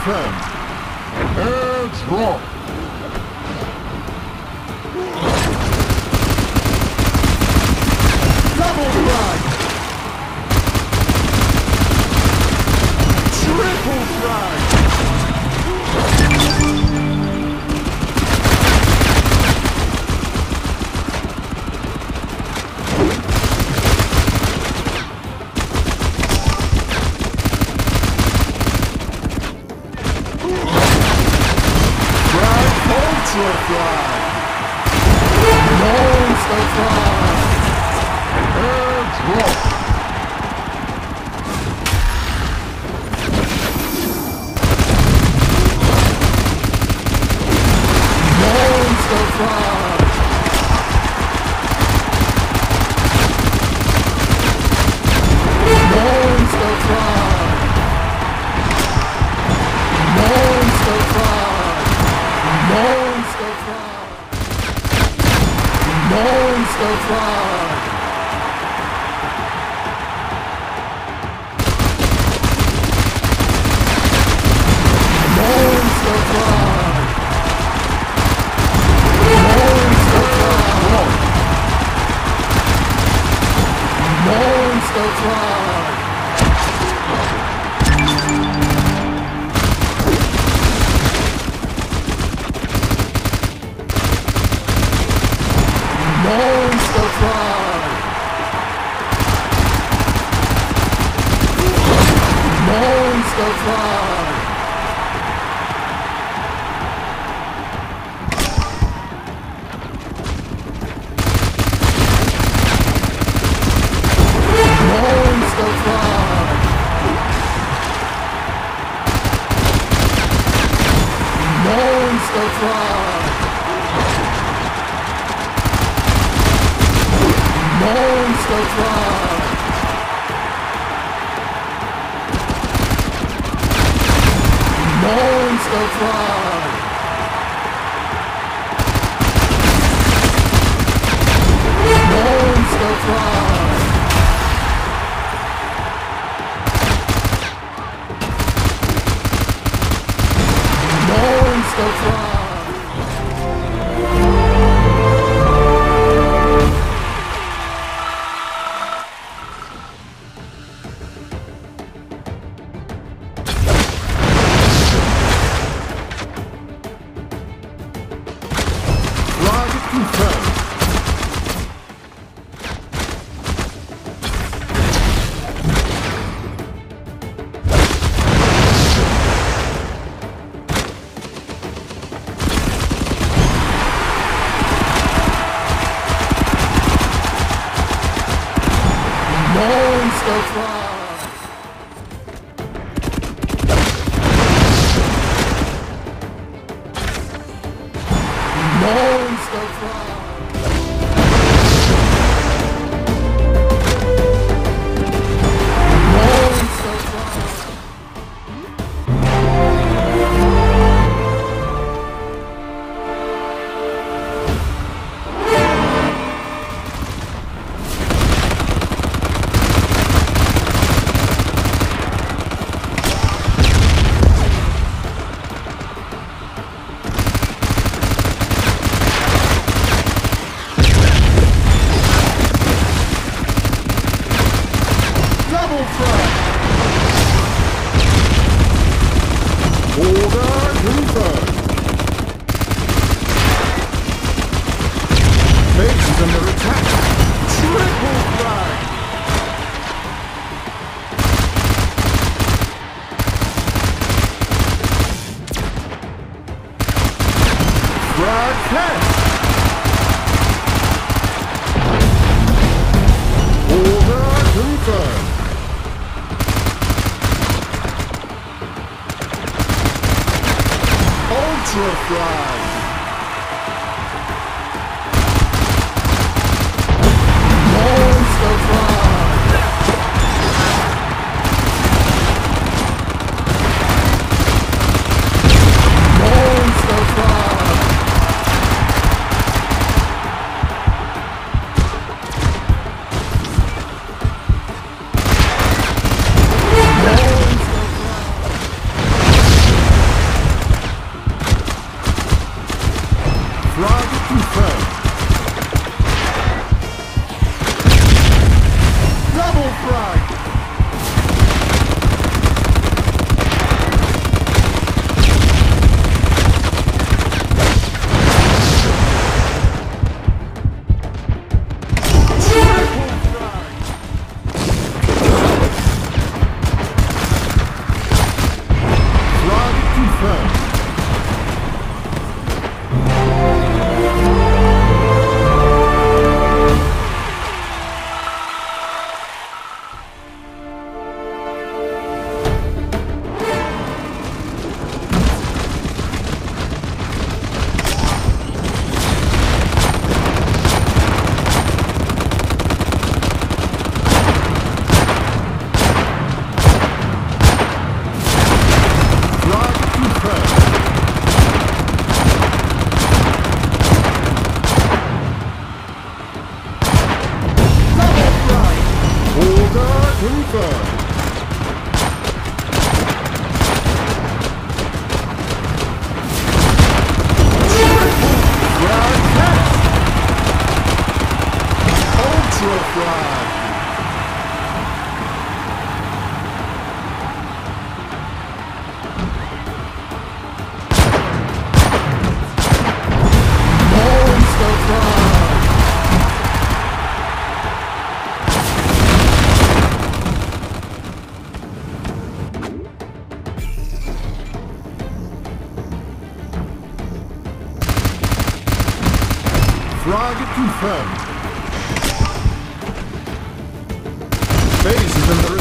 defense. Air drop. Double frag. Triple frag. Monster Fly! Monster Fly! And drop! Mustafa! Monster Frag! go far. Trooper! Base under attack! Triple frag! Order confirmed! Ultra Vancouver. Frag confirmed. Base is under attack.